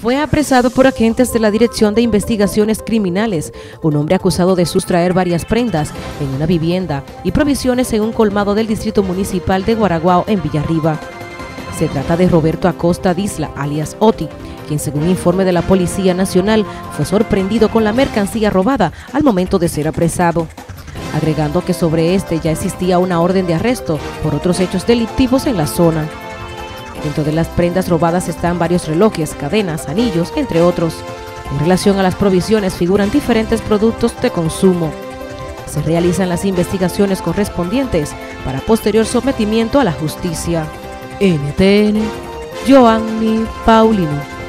Fue apresado por agentes de la Dirección de Investigaciones Criminales, un hombre acusado de sustraer varias prendas en una vivienda y provisiones en un colmado del Distrito Municipal de Guaraguao en Villarriba. Se trata de Roberto Acosta Disla, alias Oti, quien según informe de la Policía Nacional fue sorprendido con la mercancía robada al momento de ser apresado, agregando que sobre este ya existía una orden de arresto por otros hechos delictivos en la zona. Dentro de las prendas robadas están varios relojes, cadenas, anillos, entre otros. En relación a las provisiones figuran diferentes productos de consumo. Se realizan las investigaciones correspondientes para posterior sometimiento a la justicia. NTN, Joanny Paulino.